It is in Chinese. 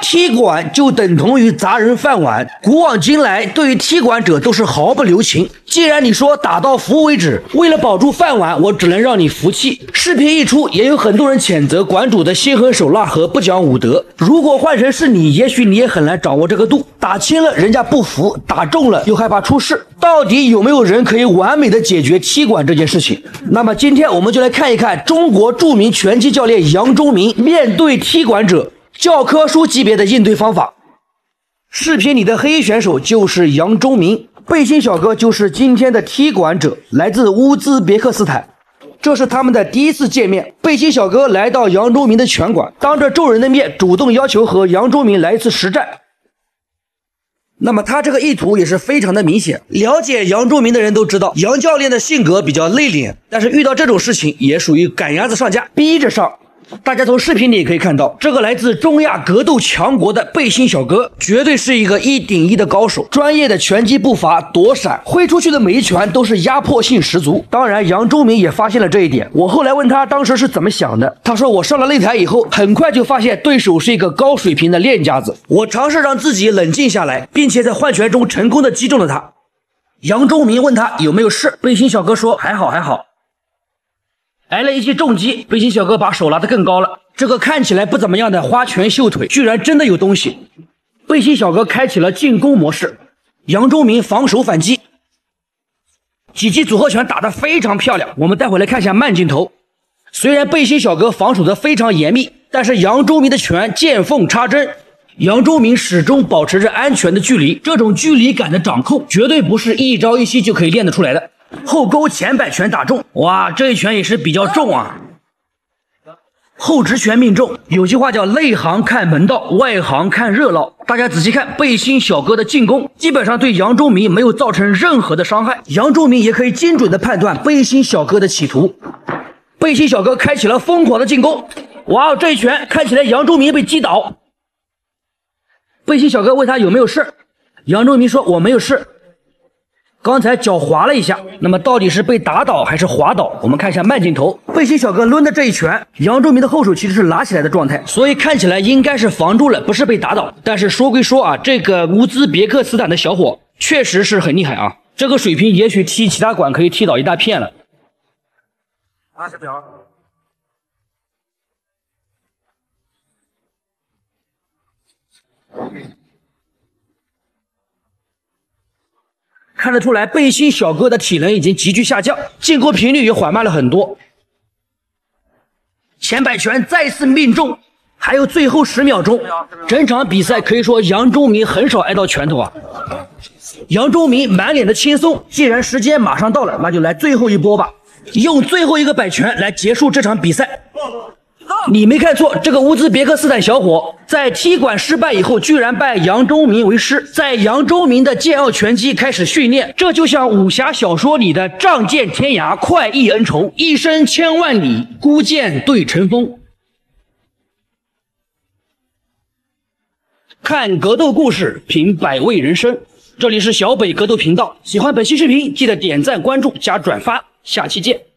踢馆就等同于砸人饭碗，古往今来，对于踢馆者都是毫不留情。既然你说打到服为止，为了保住饭碗，我只能让你服气。视频一出，也有很多人谴责馆主的心狠手辣和不讲武德。如果换成是你，也许你也很难掌握这个度。打轻了人家不服，打重了又害怕出事。到底有没有人可以完美的解决踢馆这件事情？那么今天我们就来看一看中国著名拳击教练杨忠明面对踢馆者。教科书级别的应对方法。视频里的黑衣选手就是杨忠明，背心小哥就是今天的踢馆者，来自乌兹别克斯坦。这是他们的第一次见面。背心小哥来到杨忠明的拳馆，当着众人的面主动要求和杨忠明来一次实战。那么他这个意图也是非常的明显。了解杨忠明的人都知道，杨教练的性格比较内敛，但是遇到这种事情也属于赶鸭子上架，逼着上。大家从视频里也可以看到，这个来自中亚格斗强国的背心小哥，绝对是一个一顶一的高手，专业的拳击步伐、躲闪，挥出去的每一拳都是压迫性十足。当然，杨忠明也发现了这一点。我后来问他当时是怎么想的，他说：“我上了擂台以后，很快就发现对手是一个高水平的练家子，我尝试让自己冷静下来，并且在换拳中成功的击中了他。”杨忠明问他有没有事，背心小哥说：“还好，还好。”来了一记重击，背心小哥把手拿得更高了。这个看起来不怎么样的花拳绣腿，居然真的有东西。背心小哥开启了进攻模式，杨忠明防守反击，几记组合拳打得非常漂亮。我们待会来看一下慢镜头。虽然背心小哥防守的非常严密，但是杨忠明的拳见缝插针，杨忠明始终保持着安全的距离。这种距离感的掌控，绝对不是一朝一夕就可以练得出来的。后勾前摆拳打中，哇，这一拳也是比较重啊。后直拳命中，有句话叫内行看门道，外行看热闹。大家仔细看背心小哥的进攻，基本上对杨忠明没有造成任何的伤害。杨忠明也可以精准的判断背心小哥的企图。背心小哥开启了疯狂的进攻，哇，这一拳看起来杨忠明被击倒。背心小哥问他有没有事，杨忠明说我没有事。刚才脚滑了一下，那么到底是被打倒还是滑倒？我们看一下慢镜头，背心小哥抡的这一拳，杨忠明的后手其实是拿起来的状态，所以看起来应该是防住了，不是被打倒。但是说归说啊，这个乌兹别克斯坦的小伙确实是很厉害啊，这个水平也许踢其他馆可以踢倒一大片了。啊，小表。看得出来，背心小哥的体能已经急剧下降，进攻频率也缓慢了很多。前摆拳再次命中，还有最后十秒钟，整场比赛可以说杨忠明很少挨到拳头啊。杨忠明满脸的轻松，既然时间马上到了，那就来最后一波吧，用最后一个摆拳来结束这场比赛。你没看错，这个乌兹别克斯坦小伙在踢馆失败以后，居然拜杨忠明为师，在杨忠明的剑奥拳击开始训练。这就像武侠小说里的“仗剑天涯，快意恩仇，一生千万里，孤剑对尘风”。看格斗故事，品百味人生。这里是小北格斗频道，喜欢本期视频记得点赞、关注、加转发。下期见。